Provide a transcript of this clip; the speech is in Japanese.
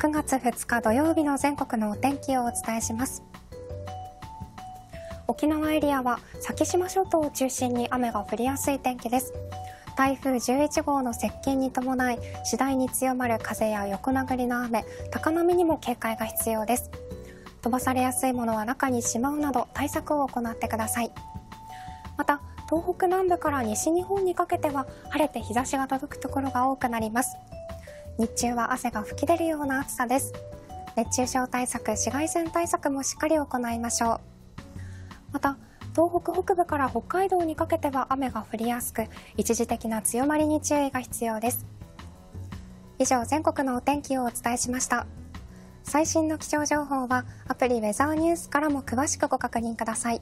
9月2日土曜日の全国のお天気をお伝えします。沖縄エリアは先島諸島を中心に雨が降りやすい天気です。台風11号の接近に伴い次第に強まる風や横殴りの雨高波にも警戒が必要です。飛ばされやすいものは中にしまうなど対策を行ってください。また東北南部から西日本にかけては晴れて日差しが届くところが多くなります。日中は汗が吹き出るような暑さです。熱中症対策紫外線対策もしっかり行いましょう。また東北北部から北海道にかけては雨が降りやすく一時的な強まりに注意が必要です。以上全国のお天気をお伝えしました。最新の気象情報はアプリウェザーニュースからも詳しくご確認ください。